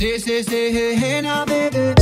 Say, say, say, hey, hey now, baby.